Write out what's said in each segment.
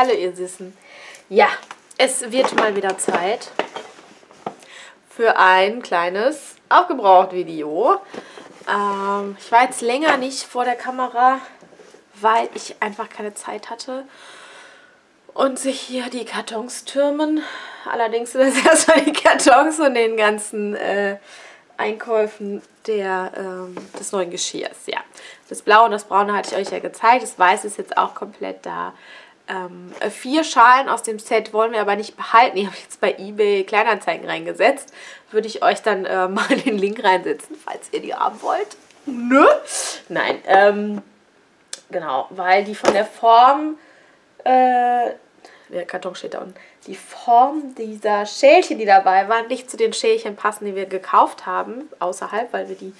Hallo ihr Süßen. Ja, es wird mal wieder Zeit für ein kleines Aufgebraucht-Video. Ähm, ich war jetzt länger nicht vor der Kamera, weil ich einfach keine Zeit hatte und sich hier die Kartons türmen. Allerdings sind das erstmal die Kartons von den ganzen äh, Einkäufen der, ähm, des neuen Geschirrs. Ja, das Blaue und das Braune hatte ich euch ja gezeigt. Das Weiße ist jetzt auch komplett da. Ähm, vier Schalen aus dem Set wollen wir aber nicht behalten. Die habe ich jetzt bei eBay Kleinanzeigen reingesetzt. Würde ich euch dann äh, mal den Link reinsetzen, falls ihr die haben wollt. Nö? Nein, ähm, genau, weil die von der Form, äh, der Karton steht da unten, die Form dieser Schälchen, die dabei waren, nicht zu den Schälchen passen, die wir gekauft haben, außerhalb, weil wir die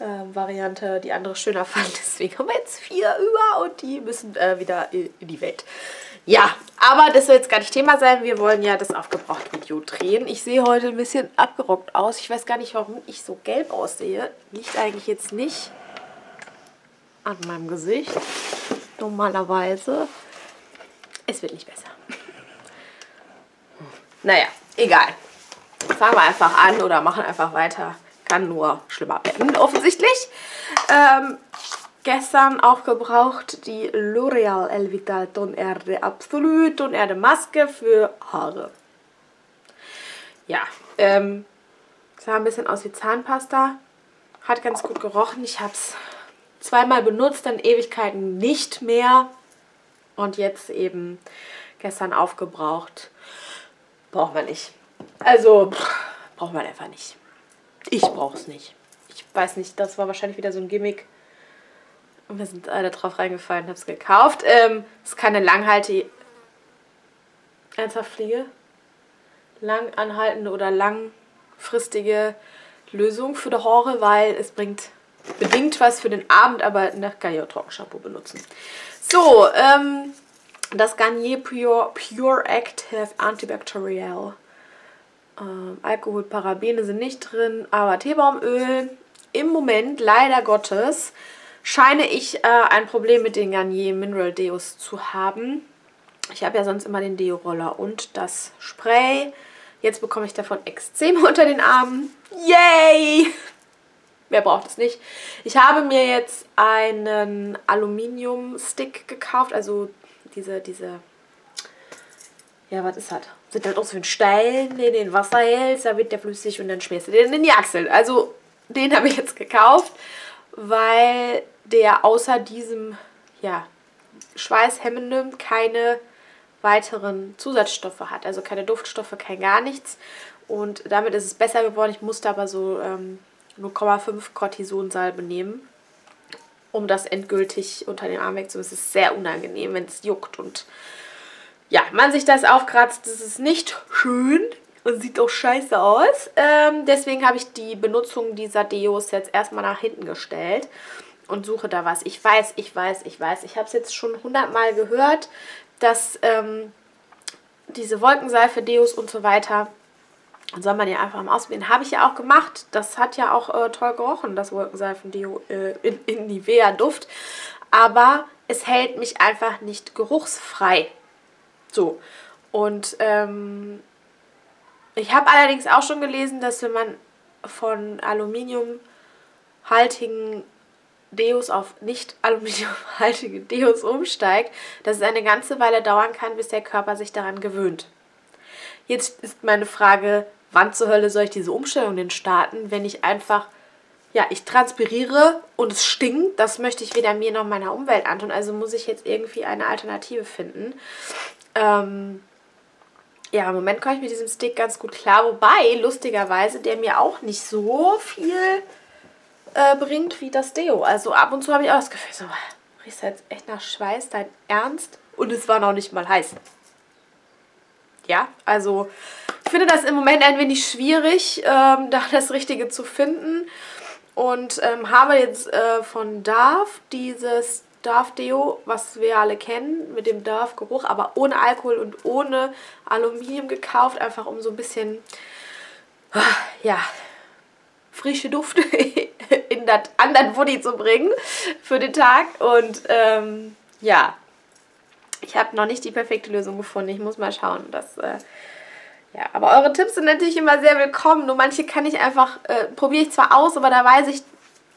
äh, Variante, die andere schöner fanden. Deswegen haben wir jetzt vier über und die müssen äh, wieder in die Welt. Ja, aber das soll jetzt gar nicht Thema sein. Wir wollen ja das Aufgebraucht-Video drehen. Ich sehe heute ein bisschen abgerockt aus. Ich weiß gar nicht, warum ich so gelb aussehe. Liegt eigentlich jetzt nicht an meinem Gesicht. Normalerweise. Es wird nicht besser. Naja, egal. Fangen wir einfach an oder machen einfach weiter. Kann nur schlimmer werden, offensichtlich. Ähm, gestern auch gebraucht die L'Oreal Elvital Tonerde Absolut Tonerde Maske für Haare. Ja, ähm, sah ein bisschen aus wie Zahnpasta. Hat ganz gut gerochen. Ich habe es zweimal benutzt, dann Ewigkeiten nicht mehr. Und jetzt eben gestern aufgebraucht. Braucht man nicht. Also, braucht man einfach nicht. Ich brauche es nicht. Ich weiß nicht, das war wahrscheinlich wieder so ein Gimmick. Und wir sind alle drauf reingefallen und haben es gekauft. Ähm, es ist keine langhaltige... Ernsthaft Fliege? Lang oder langfristige Lösung für die Haare, weil es bringt bedingt was für den Abend, aber nach auch Trockenshampoo benutzen. So, ähm, das Garnier Pure, Pure Active Antibacterial. Ähm, Alkohol, Parabene sind nicht drin, aber Teebaumöl. Im Moment, leider Gottes, scheine ich äh, ein Problem mit den Garnier Mineral Deos zu haben. Ich habe ja sonst immer den Deo-Roller und das Spray. Jetzt bekomme ich davon Extreme unter den Armen. Yay! Wer braucht es nicht? Ich habe mir jetzt einen Aluminium-Stick gekauft, also diese, diese, ja, was ist das? Sieht halt aus wie ein Stein, den in Wasser hältst, da wird der flüssig und dann schmierst du den in die Achsel. Also den habe ich jetzt gekauft, weil der außer diesem, ja, Schweißhemmendem keine weiteren Zusatzstoffe hat. Also keine Duftstoffe, kein gar nichts. Und damit ist es besser geworden. Ich musste aber so ähm, 0,5 Cortisonsalbe nehmen, um das endgültig unter den Arm wegzunehmen. Es ist sehr unangenehm, wenn es juckt und ja, man sich das aufkratzt. Das ist nicht schön und sieht auch scheiße aus. Ähm, deswegen habe ich die Benutzung dieser Deos jetzt erstmal nach hinten gestellt und suche da was. Ich weiß, ich weiß, ich weiß. Ich habe es jetzt schon hundertmal gehört, dass ähm, diese Wolkenseife, Deos und so weiter soll man ja einfach mal ausprobieren. Habe ich ja auch gemacht. Das hat ja auch äh, toll gerochen, das Wolkenseifen-Deo äh, in, in Nivea-Duft. Aber es hält mich einfach nicht geruchsfrei. So. Und ähm, ich habe allerdings auch schon gelesen, dass wenn man von aluminiumhaltigen Deos auf nicht aluminiumhaltige Deos umsteigt, dass es eine ganze Weile dauern kann, bis der Körper sich daran gewöhnt. Jetzt ist meine Frage, wann zur Hölle soll ich diese Umstellung denn starten, wenn ich einfach, ja, ich transpiriere und es stinkt, das möchte ich weder mir noch meiner Umwelt antun, also muss ich jetzt irgendwie eine Alternative finden. Ähm, ja, im Moment komme ich mit diesem Stick ganz gut klar, wobei, lustigerweise, der mir auch nicht so viel äh, bringt wie das Deo. Also ab und zu habe ich auch das Gefühl, so, riechst du jetzt echt nach Schweiß, dein Ernst? Und es war noch nicht mal heiß. Ja, also ich finde das im Moment ein wenig schwierig, ähm, da das Richtige zu finden. Und ähm, habe jetzt äh, von Darf dieses Darf Deo, was wir alle kennen, mit dem Darf Geruch, aber ohne Alkohol und ohne Aluminium gekauft, einfach um so ein bisschen, ja, frische Duft in das anderen Body zu bringen für den Tag. Und ähm, ja, Ich habe noch nicht die perfekte Lösung gefunden. Ich muss mal schauen. Das, äh, ja, aber eure Tipps sind natürlich immer sehr willkommen. Nur manche kann ich einfach, äh, probiere ich zwar aus, aber da weiß ich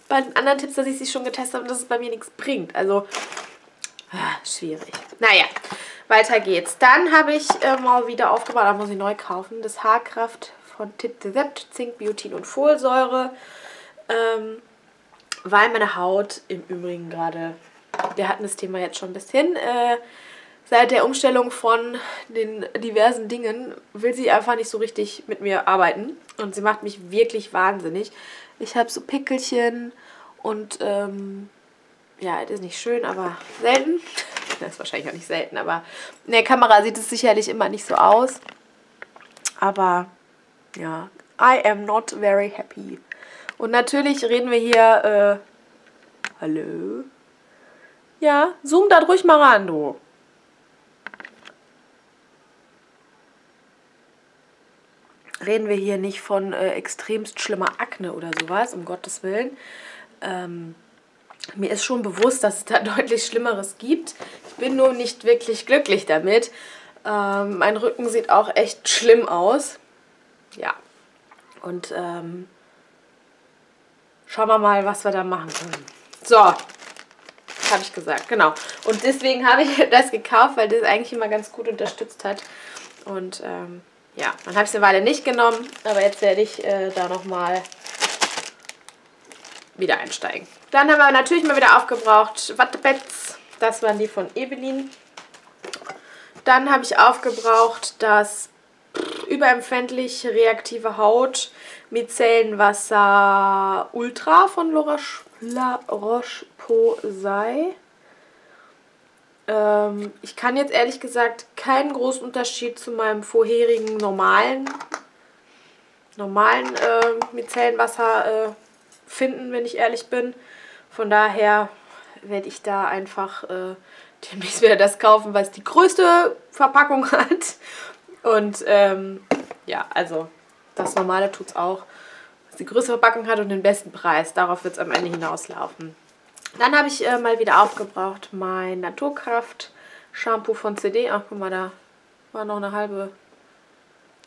bei den anderen Tipps, dass ich sie schon getestet habe und dass es bei mir nichts bringt. Also, ah, schwierig. Naja, weiter geht's. Dann habe ich äh, mal wieder aufgebaut, da muss ich neu kaufen, das Haarkraft von Tip the Zink, Biotin und Folsäure. Ähm, weil meine Haut im Übrigen gerade, wir hatten das Thema jetzt schon ein bisschen, äh, seit der Umstellung von den diversen Dingen will sie einfach nicht so richtig mit mir arbeiten. Und sie macht mich wirklich wahnsinnig. Ich habe so Pickelchen und ähm, ja, das ist nicht schön, aber selten. Das ist wahrscheinlich auch nicht selten, aber in der Kamera sieht es sicherlich immer nicht so aus. Aber ja, I am not very happy. Und natürlich reden wir hier, äh, hallo? Ja, zoom da ruhig mal ran, du. Reden wir hier nicht von äh, extremst schlimmer Akne oder sowas, um Gottes Willen. Ähm, mir ist schon bewusst, dass es da deutlich Schlimmeres gibt. Ich bin nur nicht wirklich glücklich damit. Ähm, mein Rücken sieht auch echt schlimm aus. Ja. Und ähm, schauen wir mal, was wir da machen können. So, habe ich gesagt, genau. Und deswegen habe ich das gekauft, weil das eigentlich immer ganz gut unterstützt hat. Und ähm, ja, dann habe ich es eine Weile nicht genommen, aber jetzt werde ich äh, da nochmal wieder einsteigen. Dann haben wir natürlich mal wieder aufgebraucht Wattepads. Das waren die von Evelyn. Dann habe ich aufgebraucht das überempfindlich reaktive Haut Micellenwasser Ultra von La Roche-Posay. Ähm, ich kann jetzt ehrlich gesagt keinen großen Unterschied zu meinem vorherigen normalen normalen äh, Micellenwasser äh, finden, wenn ich ehrlich bin. Von daher werde ich da einfach äh, demnächst wieder das kaufen, was die größte Verpackung hat. Und ähm, ja, also das normale tut es auch. Was die größte Verpackung hat und den besten Preis. Darauf wird es am Ende hinauslaufen. Dann habe ich äh, mal wieder aufgebraucht mein Naturkraft Shampoo von CD. Ach, guck mal, da war noch eine halbe,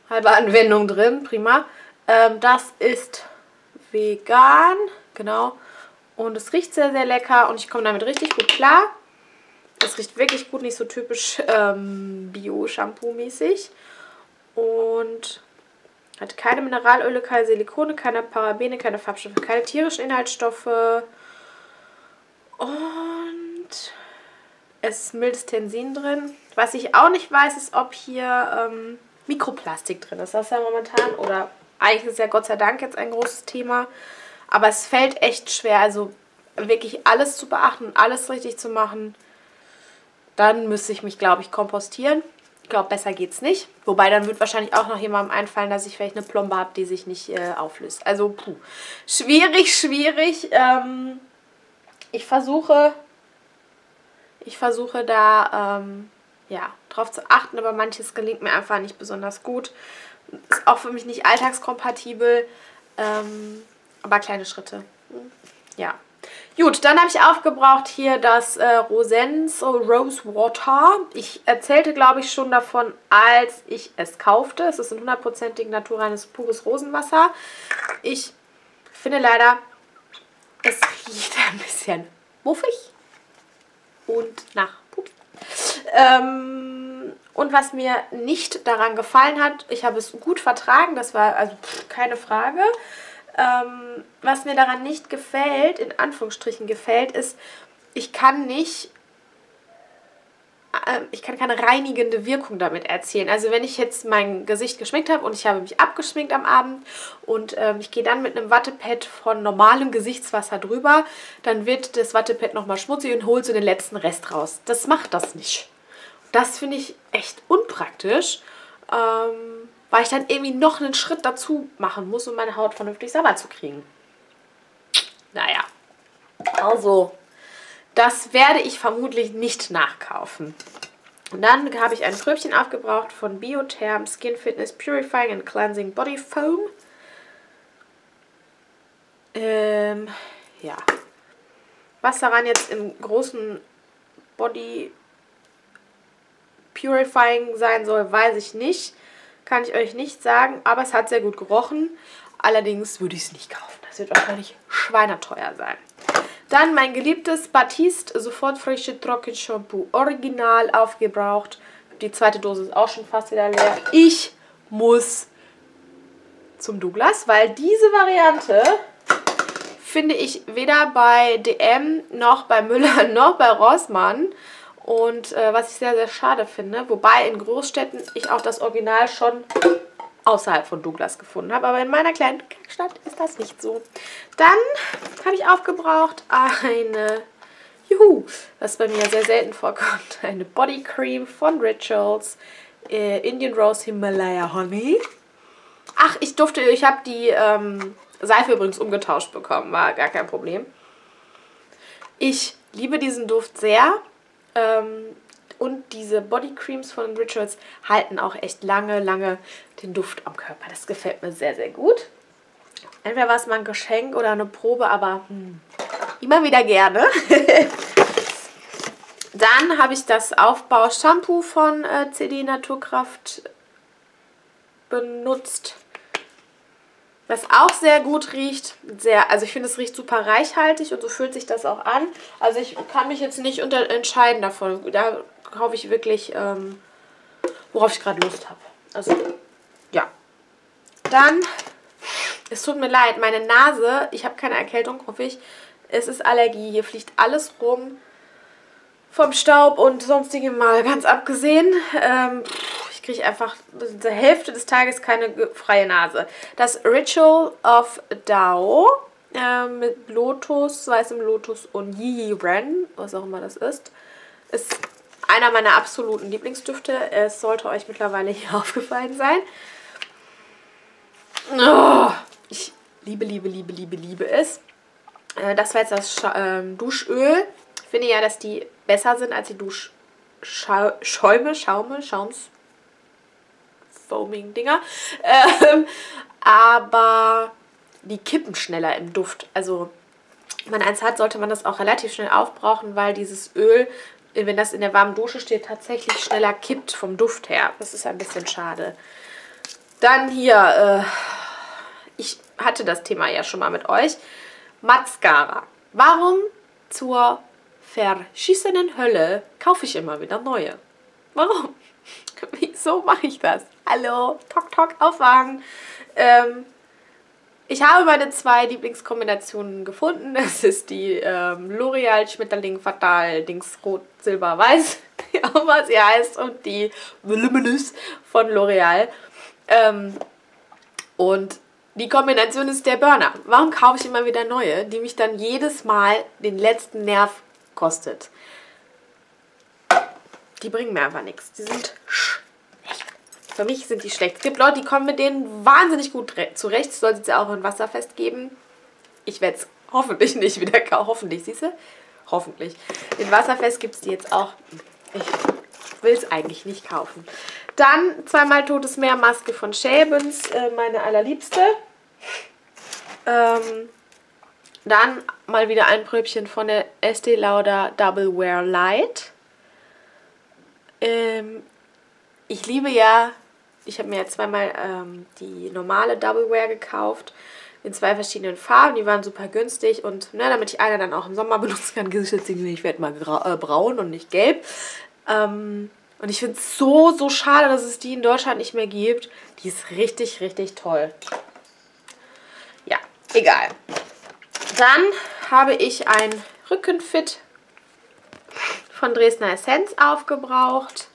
halbe Anwendung drin. Prima. Ähm, das ist vegan, genau. Und es riecht sehr, sehr lecker und ich komme damit richtig gut klar. Es riecht wirklich gut, nicht so typisch ähm, Bio-Shampoo-mäßig. Und hat keine Mineralöle, keine Silikone, keine Parabene, keine Farbstoffe, keine tierischen Inhaltsstoffe. Und es ist mildes Tensin drin. Was ich auch nicht weiß, ist, ob hier ähm, Mikroplastik drin ist. Das ist ja momentan, oder eigentlich ist ja Gott sei Dank jetzt ein großes Thema. Aber es fällt echt schwer, also wirklich alles zu beachten alles richtig zu machen. Dann müsste ich mich, glaube ich, kompostieren. Ich glaube, besser geht es nicht. Wobei, dann wird wahrscheinlich auch noch jemandem einfallen, dass ich vielleicht eine Plombe habe, die sich nicht äh, auflöst. Also, puh. Schwierig, schwierig. Ähm, ich versuche, ich versuche da, ähm, ja, drauf zu achten, aber manches gelingt mir einfach nicht besonders gut. Ist auch für mich nicht alltagskompatibel, ähm, aber kleine Schritte. Ja, Gut, dann habe ich aufgebraucht hier das äh, Rosens Rose Water. Ich erzählte, glaube ich, schon davon, als ich es kaufte. Es ist ein hundertprozentig naturreines, pures Rosenwasser. Ich finde leider, es riecht ein bisschen muffig und nach Pup. Ähm, und was mir nicht daran gefallen hat, ich habe es gut vertragen, das war also pff, keine Frage. Ähm, was mir daran nicht gefällt, in Anführungsstrichen gefällt, ist, ich kann nicht, ich kann keine reinigende Wirkung damit erzielen. Also wenn ich jetzt mein Gesicht geschminkt habe und ich habe mich abgeschminkt am Abend und ähm, ich gehe dann mit einem Wattepad von normalem Gesichtswasser drüber, dann wird das Wattepad nochmal schmutzig und holt so den letzten Rest raus. Das macht das nicht. Das finde ich echt unpraktisch. Ähm, weil ich dann irgendwie noch einen Schritt dazu machen muss, um meine Haut vernünftig sauber zu kriegen. Naja, also das werde ich vermutlich nicht nachkaufen. Und dann habe ich ein Pröbchen aufgebraucht von Biotherm Skin Fitness Purifying and Cleansing Body Foam. Ähm, ja. Was daran jetzt im großen Body purifying sein soll, weiß ich nicht. Kann ich euch nicht sagen, aber es hat sehr gut gerochen. Allerdings würde ich es nicht kaufen. Das wird wahrscheinlich schweineteuer sein. Dann mein geliebtes Batiste sofort frische Trockenshampoo original aufgebraucht. Die zweite Dose ist auch schon fast wieder leer. Ich muss zum Douglas, weil diese Variante finde ich weder bei DM noch bei Müller noch bei Rossmann. Und äh, was ich sehr, sehr schade finde, wobei in Großstädten ich auch das Original schon außerhalb von Douglas gefunden habe. Aber in meiner kleinen Stadt ist das nicht so. Dann habe ich aufgebraucht eine, juhu, was bei mir sehr selten vorkommt, eine Body Cream von Rituals, äh, Indian Rose Himalaya Honey. Ach, ich durfte, ich habe die ähm, Seife übrigens umgetauscht bekommen, war gar kein Problem. Ich liebe diesen Duft sehr. Ähm, und diese Body Creams von Rituals halten auch echt lange, lange den Duft am Körper. Das gefällt mir sehr, sehr gut. Entweder war es mal ein Geschenk oder eine Probe, aber hm, immer wieder gerne. Dann habe ich das Aufbau-Shampoo von äh, CD Naturkraft benutzt. Was auch sehr gut riecht. Sehr, also ich finde, es riecht super reichhaltig und so fühlt sich das auch an. Also ich kann mich jetzt nicht unter entscheiden davon. Da kaufe ich wirklich, ähm, worauf ich gerade Lust habe. Also, ja. Dann, es tut mir leid, meine Nase, ich habe keine Erkältung, hoffe ich. Es ist Allergie, hier fliegt alles rum. Vom Staub und sonstigem mal ganz abgesehen. Ähm, ich kriege einfach die Hälfte des Tages keine freie Nase. Das Ritual of Dao äh, mit Lotus, weißem Lotus und Yi Ren, was auch immer das ist, ist einer meiner absoluten Lieblingsdüfte. Es sollte euch mittlerweile hier aufgefallen sein. Oh, ich liebe, liebe, liebe, liebe, liebe es. Äh, das war jetzt das Scha ähm, Duschöl. Ich finde ja, dass die besser sind als die Duschschäume, Schaume, Schaums, Foaming-Dinger. Ähm, aber die kippen schneller im Duft. Also, wenn man eins hat, sollte man das auch relativ schnell aufbrauchen, weil dieses Öl wenn das in der warmen Dusche steht, tatsächlich schneller kippt vom Duft her. Das ist ein bisschen schade. Dann hier, äh, ich hatte das Thema ja schon mal mit euch. Mascara. Warum zur verschissenen Hölle kaufe ich immer wieder neue? Warum? Wieso mache ich das? Hallo, Tok Tok, aufwachen. Ähm, ich habe meine zwei Lieblingskombinationen gefunden. Das ist die ähm, L'Oreal Schmetterling Fatal Dings Rot, Silber, Weiß, wie auch was sie heißt, und die Voluminous von L'Oreal. Ähm, und die Kombination ist der Burner. Warum kaufe ich immer wieder neue, die mich dann jedes Mal den letzten Nerv kostet? Die bringen mir einfach nichts. Die sind für mich sind die schlecht. Es gibt Leute, die kommen mit denen wahnsinnig gut zurecht. Soll es ja auch in Wasserfest geben. Ich werde es hoffentlich nicht wieder kaufen. Hoffentlich, siehst du? Hoffentlich. In Wasserfest gibt es die jetzt auch. Ich will es eigentlich nicht kaufen. Dann zweimal Totes Meer Maske von Schäbens, äh, meine allerliebste. Ähm, dann mal wieder ein Pröbchen von der Estee Lauder Double Wear Light. Ähm, ich liebe ja ich habe mir jetzt zweimal ähm, die normale Double Wear gekauft in zwei verschiedenen Farben. Die waren super günstig und ne, damit ich eine dann auch im Sommer benutzen kann, ich werde mal äh, braun und nicht gelb. Ähm, und ich finde es so, so schade, dass es die in Deutschland nicht mehr gibt. Die ist richtig, richtig toll. Ja, egal. Dann habe ich ein Rückenfit von Dresdner Essenz aufgebraucht.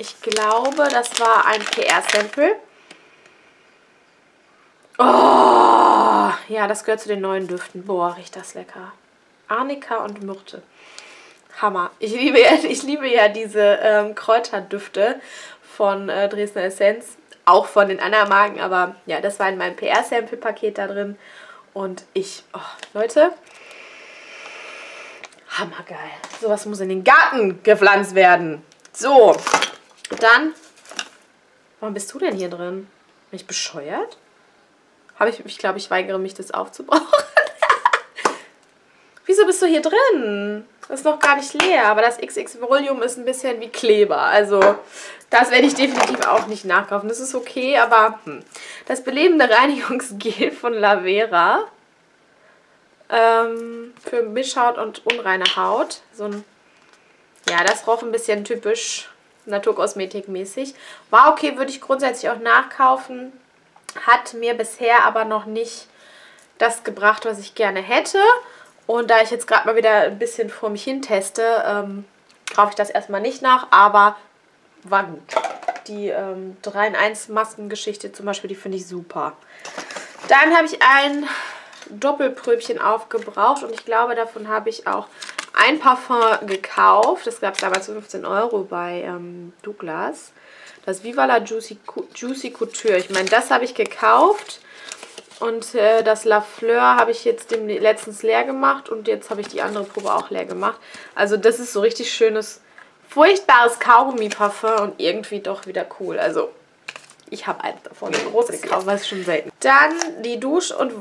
Ich glaube, das war ein PR-Sample. Oh, ja, das gehört zu den neuen Düften. Boah, riecht das lecker. Arnika und Myrte. Hammer. Ich liebe ja, ich liebe ja diese ähm, Kräuterdüfte von äh, Dresdner Essenz. Auch von den anderen Marken, aber ja, das war in meinem PR-Sample-Paket da drin. Und ich, oh, Leute, hammergeil. Sowas muss in den Garten gepflanzt werden. So, dann, warum bist du denn hier drin? Bin ich bescheuert? Habe ich, ich glaube, ich weigere mich, das aufzubrauchen. Wieso bist du hier drin? ist noch gar nicht leer, aber das XX Volume ist ein bisschen wie Kleber. Also das werde ich definitiv auch nicht nachkaufen. Das ist okay, aber hm. das belebende Reinigungsgel von Lavera ähm, für Mischhaut und unreine Haut. So ein, ja, das roch ein bisschen typisch Naturkosmetik-mäßig. War okay, würde ich grundsätzlich auch nachkaufen. Hat mir bisher aber noch nicht das gebracht, was ich gerne hätte. Und da ich jetzt gerade mal wieder ein bisschen vor mich hin teste, ähm, kaufe ich das erstmal nicht nach, aber war gut. Die ähm, 3 in 1 Maskengeschichte zum Beispiel, die finde ich super. Dann habe ich ein Doppelpröbchen aufgebraucht und ich glaube, davon habe ich auch ein Parfum gekauft. Das gab es damals 15 Euro bei ähm, Douglas. Das Viva la Juicy, Juicy Couture. Ich meine, das habe ich gekauft. Und äh, das La Fleur habe ich jetzt dem letztens leer gemacht. Und jetzt habe ich die andere Probe auch leer gemacht. Also das ist so richtig schönes, furchtbares Kaugummi-Parfum. Und irgendwie doch wieder cool. Also ich habe eins davon. Ein großes gekauft, was schon selten. Dann die Dusch- und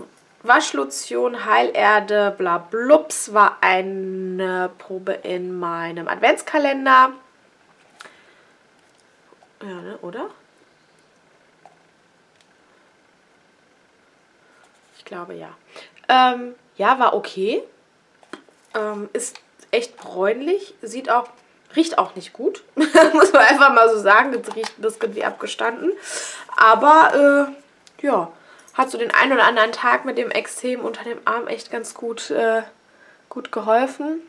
Waschlotion Heilerde Blablups war eine Probe in meinem Adventskalender. Ja, ne, oder? Ich glaube ja. Ähm, ja, war okay. Ähm, ist echt bräunlich. Sieht auch, riecht auch nicht gut. Muss man einfach mal so sagen. Das riecht ein bisschen wie abgestanden. Aber, äh, ja hat so den einen oder anderen Tag mit dem Extrem unter dem Arm echt ganz gut, äh, gut geholfen.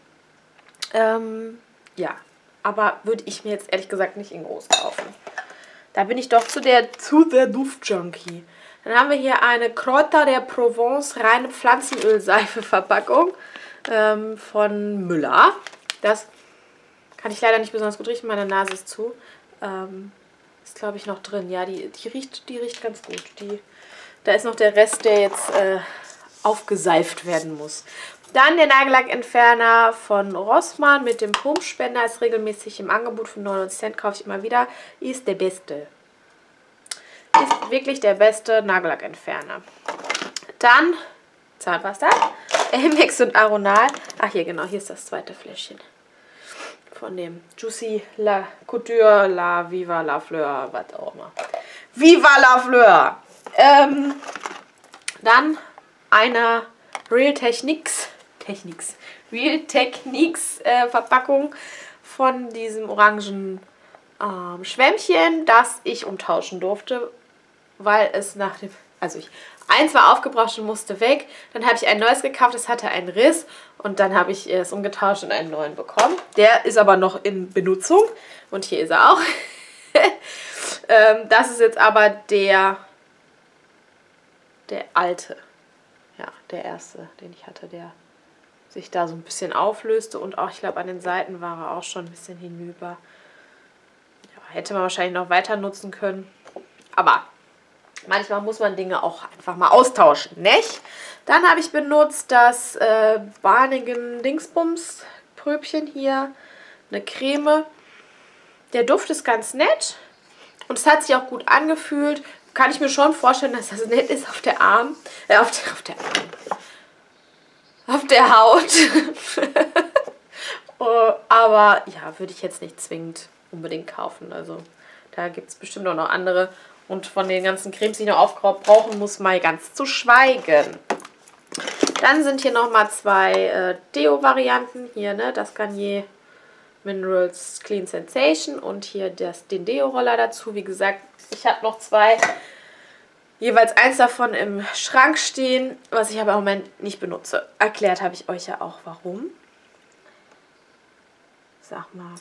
Ähm, ja, aber würde ich mir jetzt ehrlich gesagt nicht in groß kaufen. Da bin ich doch zu der, zu der Duftjunkie. Dann haben wir hier eine Kräuter der Provence reine Pflanzenölseife-Verpackung ähm, von Müller. Das kann ich leider nicht besonders gut riechen, meine Nase ist zu. Ähm, ist glaube ich noch drin. Ja, die, die, riecht, die riecht ganz gut. Die da ist noch der Rest, der jetzt äh, aufgeseift werden muss. Dann der Nagellackentferner von Rossmann mit dem Pumpspender. Ist regelmäßig im Angebot für 99 Cent. Kaufe ich immer wieder. Ist der beste. Ist wirklich der beste Nagellackentferner. Dann Zahnpasta. Elmex und Aronal. Ach hier, genau. Hier ist das zweite Fläschchen. Von dem Juicy La Couture La Viva La Fleur. Was auch immer. Viva La Fleur. Ähm, dann eine Real Techniques, Techniques, Real Techniques äh, Verpackung von diesem orangen ähm, Schwämmchen, das ich umtauschen durfte, weil es nach dem, also ich, eins war aufgebraucht und musste weg, dann habe ich ein neues gekauft, das hatte einen Riss und dann habe ich es umgetauscht und einen neuen bekommen. Der ist aber noch in Benutzung und hier ist er auch. ähm, das ist jetzt aber der der alte. Ja, der erste, den ich hatte, der sich da so ein bisschen auflöste und auch, ich glaube, an den Seiten war er auch schon ein bisschen hinüber. Ja, hätte man wahrscheinlich noch weiter nutzen können. Aber manchmal muss man Dinge auch einfach mal austauschen, nicht? Dann habe ich benutzt das äh, Barnigen Dingsbums Pröbchen hier, eine Creme. Der Duft ist ganz nett und es hat sich auch gut angefühlt kann ich mir schon vorstellen, dass das nett ist auf der Arm, äh, auf der, auf der Arm, auf der Haut. oh, aber ja, würde ich jetzt nicht zwingend unbedingt kaufen. Also da gibt es bestimmt auch noch andere. Und von den ganzen Cremes, die ich noch aufbrauchen muss, mal ganz zu schweigen. Dann sind hier nochmal zwei äh, Deo-Varianten. Hier, ne, das Garnier Minerals Clean Sensation und hier das, den Deo-Roller dazu. Wie gesagt, ich habe noch zwei, jeweils eins davon im Schrank stehen, was ich aber im Moment nicht benutze. Erklärt habe ich euch ja auch, warum. Sag mal.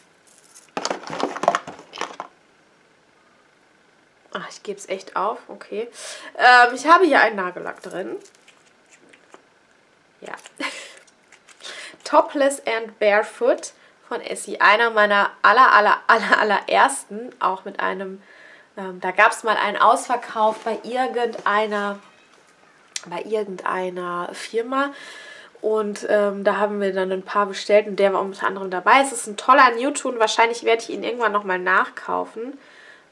Ach, ich gebe es echt auf. Okay. Ähm, ich habe hier einen Nagellack drin. Ja. Topless and Barefoot von Essie. Einer meiner aller, aller, aller, allerersten. Auch mit einem ähm, da gab es mal einen Ausverkauf bei irgendeiner, bei irgendeiner Firma. Und ähm, da haben wir dann ein paar bestellt und der war unter anderem dabei. Es ist ein toller Newton. Wahrscheinlich werde ich ihn irgendwann nochmal nachkaufen.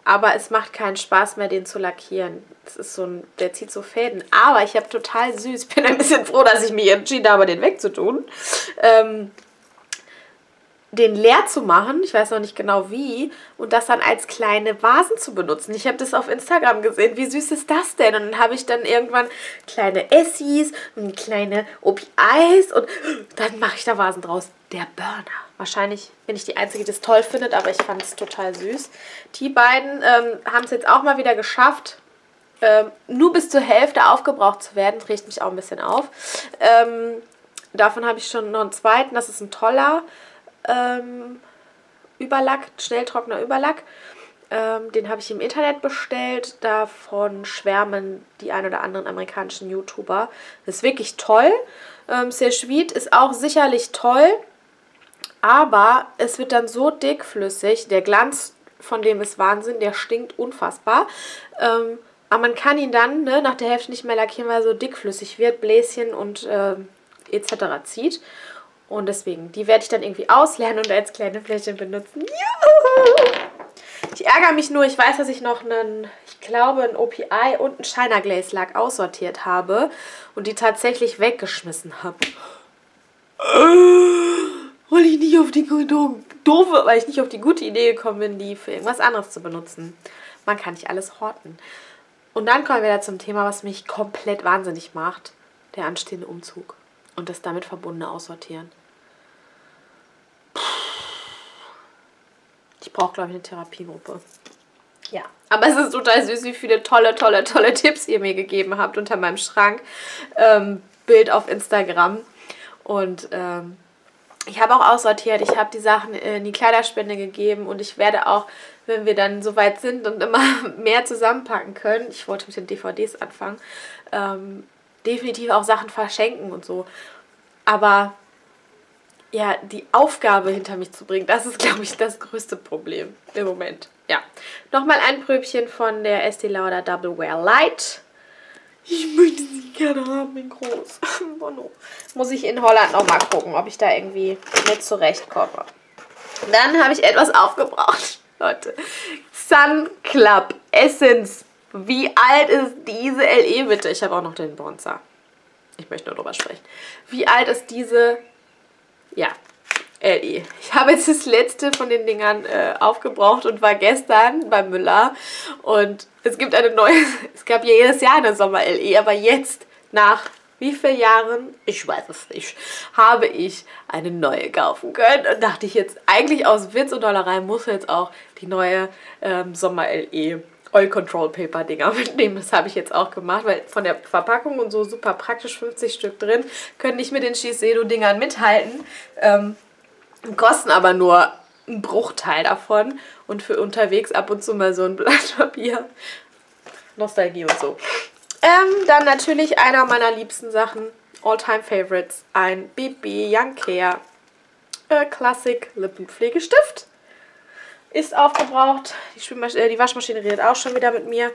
Aber es macht keinen Spaß mehr, den zu lackieren. Es ist so ein, der zieht so Fäden. Aber ich habe total süß, bin ein bisschen froh, dass ich mich entschieden habe, den wegzutun. Ähm, den leer zu machen, ich weiß noch nicht genau wie, und das dann als kleine Vasen zu benutzen. Ich habe das auf Instagram gesehen. Wie süß ist das denn? Und dann habe ich dann irgendwann kleine Essis und kleine Opi-Eis und dann mache ich da Vasen draus. Der Burner. Wahrscheinlich bin ich die Einzige, die das toll findet, aber ich fand es total süß. Die beiden ähm, haben es jetzt auch mal wieder geschafft, ähm, nur bis zur Hälfte aufgebraucht zu werden. Das riecht mich auch ein bisschen auf. Ähm, davon habe ich schon noch einen zweiten. Das ist ein toller ähm, Überlack, schnelltrockner Überlack. Ähm, den habe ich im Internet bestellt. Davon schwärmen die ein oder anderen amerikanischen YouTuber. Das ist wirklich toll. Ähm, sweet ist auch sicherlich toll. Aber es wird dann so dickflüssig. Der Glanz von dem ist Wahnsinn. Der stinkt unfassbar. Ähm, aber man kann ihn dann ne, nach der Hälfte nicht mehr lackieren, weil er so dickflüssig wird, Bläschen und äh, etc. zieht. Und deswegen, die werde ich dann irgendwie auslernen und als kleine Fläschchen benutzen. Juhu! Ich ärgere mich nur, ich weiß, dass ich noch einen, ich glaube, einen OPI und einen Shiner Glaze Lack aussortiert habe und die tatsächlich weggeschmissen habe. Weil ich nicht auf die doofe, weil ich nicht auf die gute Idee gekommen bin, die für irgendwas anderes zu benutzen. Man kann nicht alles horten. Und dann kommen wir wieder zum Thema, was mich komplett wahnsinnig macht. Der anstehende Umzug und das damit verbundene Aussortieren. Ich brauche, glaube ich, eine Therapiegruppe. Ja, aber es ist total süß, wie viele tolle, tolle, tolle Tipps ihr mir gegeben habt unter meinem Schrank. Ähm, Bild auf Instagram. Und ähm, ich habe auch aussortiert. Ich habe die Sachen in die Kleiderspende gegeben und ich werde auch, wenn wir dann soweit sind und immer mehr zusammenpacken können, ich wollte mit den DVDs anfangen, ähm, definitiv auch Sachen verschenken und so. Aber ja, die Aufgabe hinter mich zu bringen, das ist, glaube ich, das größte Problem im Moment. Ja, nochmal ein Pröbchen von der Estee Lauder Double Wear Light. Ich möchte sie gerne haben in groß. Muss ich in Holland nochmal gucken, ob ich da irgendwie mit zurechtkomme. Dann habe ich etwas aufgebraucht, Leute. Sun Club Essence. Wie alt ist diese LE bitte? Ich habe auch noch den Bronzer. Ich möchte nur drüber sprechen. Wie alt ist diese ja, LE. Ich habe jetzt das letzte von den Dingern äh, aufgebraucht und war gestern bei Müller. Und es gibt eine neue, es gab ja jedes Jahr eine Sommer-LE, aber jetzt nach wie vielen Jahren, ich weiß es nicht, habe ich eine neue kaufen können. Und dachte ich jetzt, eigentlich aus Witz und Dollerei muss jetzt auch die neue ähm, Sommer-LE Oil Control Paper Dinger mitnehmen. Das habe ich jetzt auch gemacht, weil von der Verpackung und so super praktisch 50 Stück drin. Können nicht mit den Shiseido Dingern mithalten. Ähm, kosten aber nur einen Bruchteil davon. Und für unterwegs ab und zu mal so ein Blatt Papier. Nostalgie und so. Ähm, dann natürlich einer meiner liebsten Sachen. All-Time Favorites. Ein BB Young Care äh, Classic Lippenpflegestift ist aufgebraucht. Die, äh, die Waschmaschine redet auch schon wieder mit mir.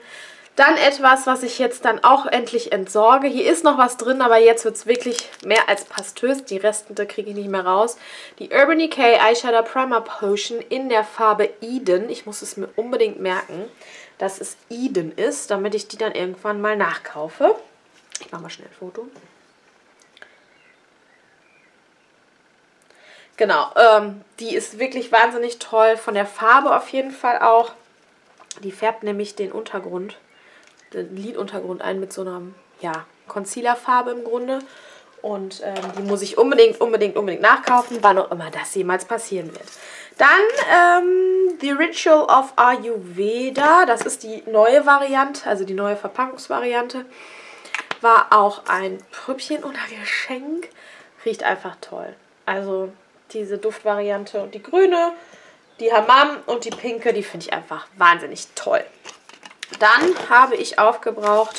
Dann etwas, was ich jetzt dann auch endlich entsorge. Hier ist noch was drin, aber jetzt wird es wirklich mehr als pastös. Die Reste kriege ich nicht mehr raus. Die Urban Decay Eyeshadow Primer Potion in der Farbe Eden. Ich muss es mir unbedingt merken, dass es Eden ist, damit ich die dann irgendwann mal nachkaufe. Ich mache mal schnell ein Foto. Genau, ähm, die ist wirklich wahnsinnig toll. Von der Farbe auf jeden Fall auch. Die färbt nämlich den Untergrund, den Liduntergrund ein mit so einer, ja, Concealer-Farbe im Grunde. Und ähm, die muss ich unbedingt, unbedingt, unbedingt nachkaufen, wann auch immer das jemals passieren wird. Dann ähm, The Ritual of Ayurveda. Das ist die neue Variante, also die neue Verpackungsvariante. War auch ein Prüppchen oder Geschenk. Riecht einfach toll. Also diese Duftvariante und die grüne, die Hammam und die pinke, die finde ich einfach wahnsinnig toll. Dann habe ich aufgebraucht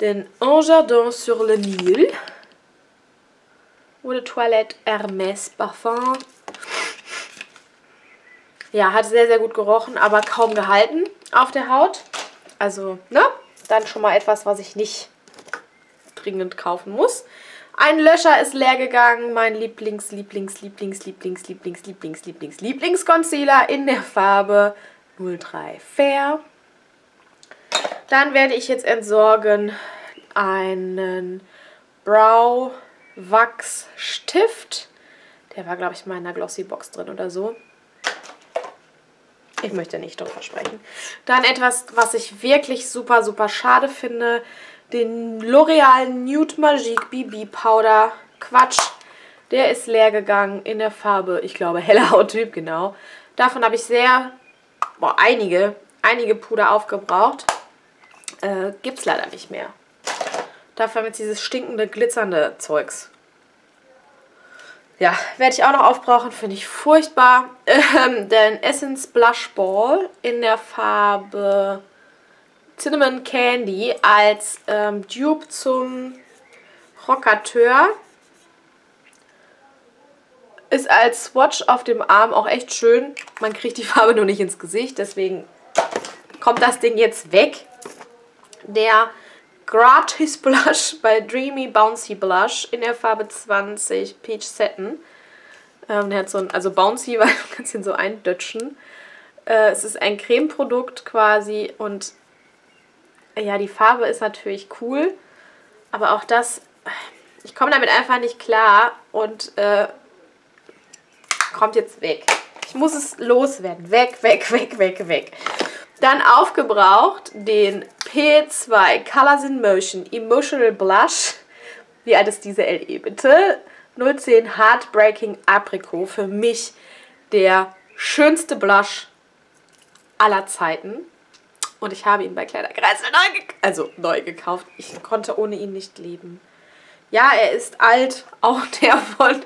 den Enjardin sur le Nil. De Toilette Hermès Parfum. Ja, hat sehr, sehr gut gerochen, aber kaum gehalten auf der Haut. Also, ne? Dann schon mal etwas, was ich nicht dringend kaufen muss. Ein Löscher ist leer gegangen. Mein Lieblings, Lieblings, Lieblings, Lieblings, Lieblings, Lieblings, Lieblings, Lieblingsconcealer in der Farbe 03 Fair. Dann werde ich jetzt entsorgen einen Brow Wachs Stift. Der war, glaube ich, mal in der Glossy Box drin oder so. Ich möchte nicht drüber sprechen. Dann etwas, was ich wirklich super, super schade finde. Den L'Oreal Nude Magique BB Powder. Quatsch. Der ist leer gegangen in der Farbe, ich glaube, heller Hauttyp, genau. Davon habe ich sehr, boah, einige, einige Puder aufgebraucht. Äh, Gibt es leider nicht mehr. Dafür haben jetzt dieses stinkende, glitzernde Zeugs. Ja, werde ich auch noch aufbrauchen, finde ich furchtbar. Ähm, den Essence Blush Ball in der Farbe Cinnamon Candy als ähm, Dupe zum Rockateur. Ist als Swatch auf dem Arm auch echt schön. Man kriegt die Farbe nur nicht ins Gesicht, deswegen kommt das Ding jetzt weg. Der Gratis Blush bei Dreamy Bouncy Blush in der Farbe 20 Peach Satin. Ähm, der hat so ein, also bouncy, weil du kannst ihn so eindötschen. Äh, es ist ein Cremeprodukt quasi und ja, die Farbe ist natürlich cool, aber auch das, ich komme damit einfach nicht klar und äh, kommt jetzt weg. Ich muss es loswerden. Weg, weg, weg, weg, weg. Dann aufgebraucht den P2 Colors in Motion Emotional Blush. Wie alt ist diese LE bitte? 010 Heartbreaking Apricot. Für mich der schönste Blush aller Zeiten. Und ich habe ihn bei Kleiderkreisel neu, also neu gekauft. Ich konnte ohne ihn nicht leben. Ja, er ist alt. Auch der von,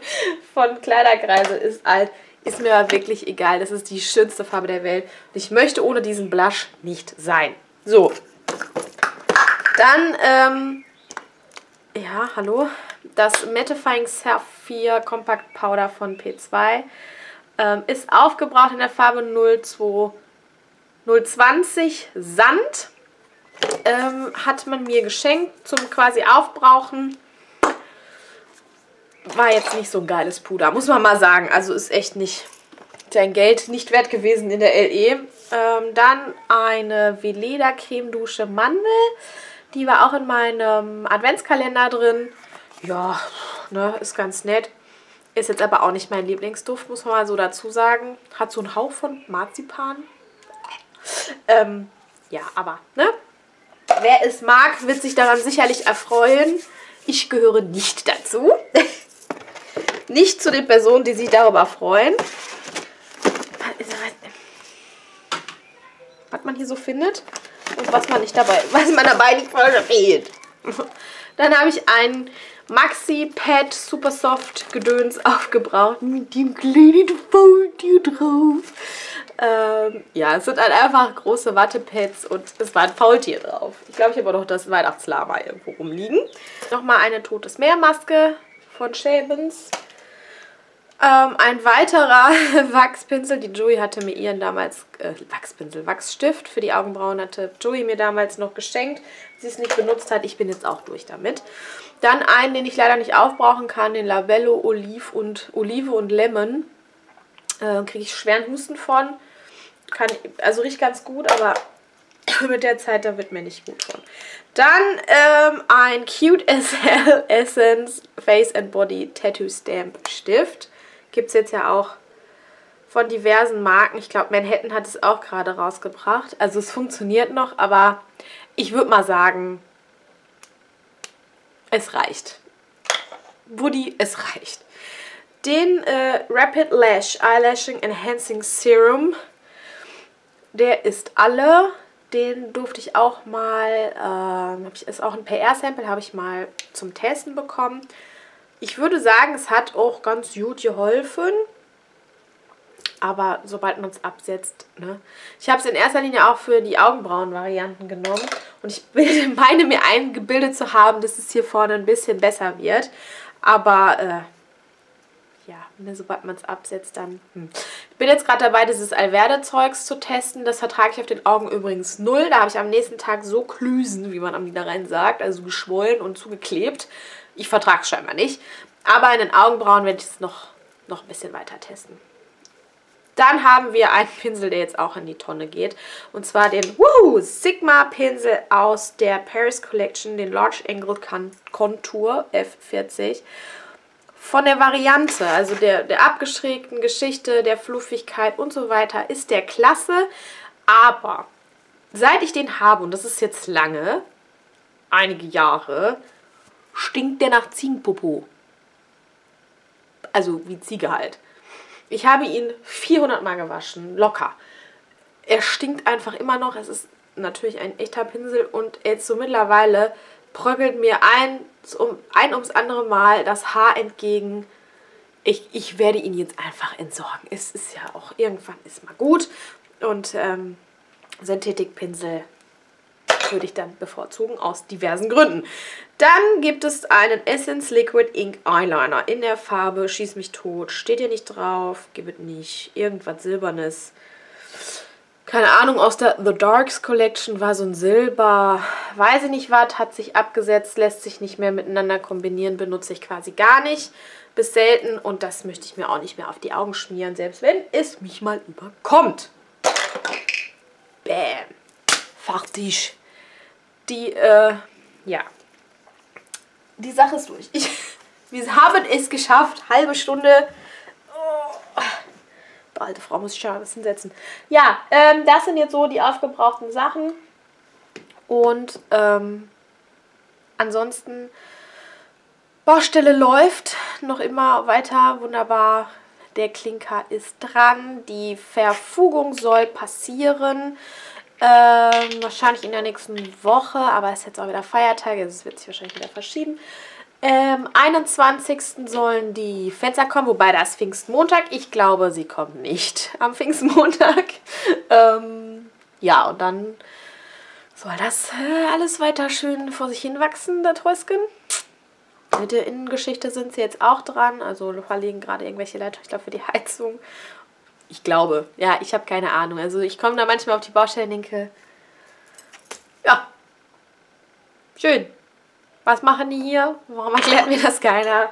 von Kleiderkreisel ist alt. Ist mir aber wirklich egal. Das ist die schönste Farbe der Welt. Und ich möchte ohne diesen Blush nicht sein. So. Dann, ähm, ja, hallo. Das Mattifying Sapphire Compact Powder von P2 ähm, ist aufgebraucht in der Farbe 02 020 Sand. Ähm, hat man mir geschenkt zum quasi Aufbrauchen war jetzt nicht so ein geiles Puder, muss man mal sagen. Also ist echt nicht dein Geld nicht wert gewesen in der LE. Ähm, dann eine Veleda Creme Dusche Mandel. Die war auch in meinem Adventskalender drin. Ja, ne, ist ganz nett. Ist jetzt aber auch nicht mein Lieblingsduft, muss man mal so dazu sagen. Hat so einen Hauch von Marzipan. Ähm, ja, aber, ne? Wer es mag, wird sich daran sicherlich erfreuen. Ich gehöre nicht dazu. nicht zu den Personen, die sich darüber freuen. Was man hier so findet und was man nicht dabei, was man dabei nicht versteht. Dann habe ich ein Maxi Pad Super Soft Gedöns aufgebraucht mit dem kleinen Faultier drauf. Ähm, ja, es sind halt einfach große Wattepads und es war ein Faultier drauf. Ich glaube, ich habe auch noch das Weihnachtslama irgendwo rumliegen. Nochmal eine Totes Meermaske von Shavens. Ähm, ein weiterer Wachspinsel, die Joey hatte mir ihren damals, äh, Wachspinsel, Wachsstift für die Augenbrauen hatte Joey mir damals noch geschenkt. Sie es nicht benutzt hat, ich bin jetzt auch durch damit. Dann einen, den ich leider nicht aufbrauchen kann, den Lavello Olive und Olive und Lemon. Äh, Kriege ich schweren Husten von. Kann, also riecht ganz gut, aber mit der Zeit, da wird mir nicht gut von. Dann ähm, ein Cute SL Essence Face and Body Tattoo Stamp Stift. Gibt es jetzt ja auch von diversen Marken. Ich glaube, Manhattan hat es auch gerade rausgebracht. Also es funktioniert noch, aber ich würde mal sagen, es reicht. Woody, es reicht. Den äh, Rapid Lash Eyelashing Enhancing Serum, der ist alle. Den durfte ich auch mal, äh, ist auch ein PR-Sample, habe ich mal zum Testen bekommen. Ich würde sagen, es hat auch ganz gut geholfen. Aber sobald man es absetzt, ne? Ich habe es in erster Linie auch für die Augenbrauen-Varianten genommen. Und ich meine mir eingebildet zu haben, dass es hier vorne ein bisschen besser wird. Aber, äh, ja, ne, sobald man es absetzt, dann... Hm. Ich bin jetzt gerade dabei, dieses Alverde-Zeugs zu testen. Das vertrage ich auf den Augen übrigens null. Da habe ich am nächsten Tag so Klüsen, wie man am Niederrhein sagt, also geschwollen und zugeklebt, ich vertrage es scheinbar nicht. Aber in den Augenbrauen werde ich es noch, noch ein bisschen weiter testen. Dann haben wir einen Pinsel, der jetzt auch in die Tonne geht. Und zwar den Woohoo, Sigma Pinsel aus der Paris Collection, den Large Angle Contour F40 von der Variante, also der, der abgeschrägten Geschichte, der Fluffigkeit und so weiter, ist der klasse. Aber seit ich den habe, und das ist jetzt lange, einige Jahre, stinkt der nach Ziegenpopo. Also wie Ziege halt. Ich habe ihn 400 Mal gewaschen, locker. Er stinkt einfach immer noch. Es ist natürlich ein echter Pinsel und jetzt so mittlerweile bröckelt mir ein, um, ein ums andere Mal das Haar entgegen. Ich, ich werde ihn jetzt einfach entsorgen. Es ist ja auch irgendwann ist mal gut. Und ähm, Synthetikpinsel würde ich dann bevorzugen aus diversen Gründen. Dann gibt es einen Essence Liquid Ink Eyeliner in der Farbe Schieß mich tot. Steht hier nicht drauf, gibt es nicht. Irgendwas Silbernes keine Ahnung, aus der The Darks Collection war so ein Silber, weiß ich nicht was, hat sich abgesetzt, lässt sich nicht mehr miteinander kombinieren, benutze ich quasi gar nicht, bis selten und das möchte ich mir auch nicht mehr auf die Augen schmieren, selbst wenn es mich mal überkommt. Bäm. Fertig. Die, äh, ja. Die Sache ist durch. Ich, wir haben es geschafft, halbe Stunde alte Frau muss ich schon ein bisschen setzen. Ja, ähm, das sind jetzt so die aufgebrauchten Sachen. Und ähm, ansonsten, Baustelle läuft noch immer weiter wunderbar. Der Klinker ist dran. Die Verfugung soll passieren. Ähm, wahrscheinlich in der nächsten Woche, aber es ist jetzt auch wieder Feiertag, also es wird sich wahrscheinlich wieder verschieben. Ähm, 21. sollen die Fenster kommen, wobei das Pfingstmontag. Ich glaube, sie kommen nicht am Pfingstmontag. ähm, ja, und dann soll das äh, alles weiter schön vor sich hin wachsen, der Täusken. Mit der Innengeschichte sind sie jetzt auch dran. Also verlegen gerade irgendwelche Leitungen, ich glaube, für die Heizung. Ich glaube. Ja, ich habe keine Ahnung. Also ich komme da manchmal auf die Baustelle und denke, ja, schön. Was machen die hier? Warum erklärt mir das keiner?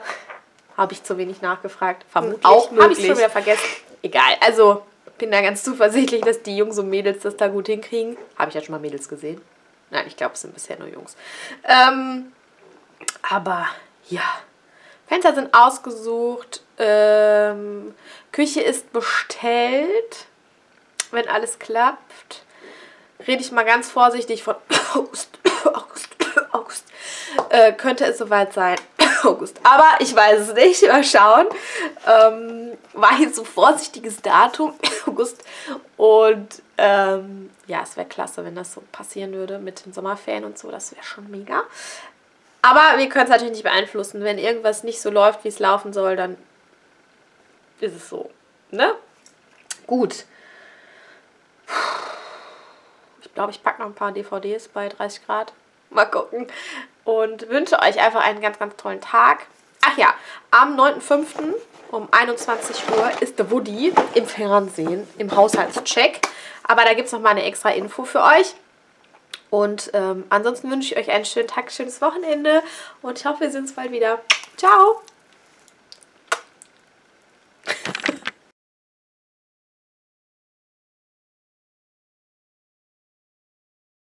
Habe ich zu wenig nachgefragt. Vermutlich. Auch Habe ich schon wieder vergessen. Egal. Also, bin da ganz zuversichtlich, dass die Jungs und Mädels das da gut hinkriegen. Habe ich ja schon mal Mädels gesehen. Nein, ich glaube, es sind bisher nur Jungs. Ähm, aber ja. Fenster sind ausgesucht. Ähm, Küche ist bestellt. Wenn alles klappt. Rede ich mal ganz vorsichtig von August. August. August äh, könnte es soweit sein. August. Aber ich weiß es nicht. Mal schauen. Ähm, war jetzt so vorsichtiges Datum. August. Und ähm, ja, es wäre klasse, wenn das so passieren würde mit den Sommerferien und so. Das wäre schon mega. Aber wir können es natürlich nicht beeinflussen. Wenn irgendwas nicht so läuft, wie es laufen soll, dann ist es so. Ne? Gut. Ich glaube, ich packe noch ein paar DVDs bei 30 Grad. Mal gucken. Und wünsche euch einfach einen ganz, ganz tollen Tag. Ach ja, am 9.5. um 21 Uhr ist der Woody im Fernsehen, im Haushaltscheck. Aber da gibt es nochmal eine extra Info für euch. Und ähm, ansonsten wünsche ich euch einen schönen Tag, schönes Wochenende. Und ich hoffe, wir sehen uns bald wieder. Ciao!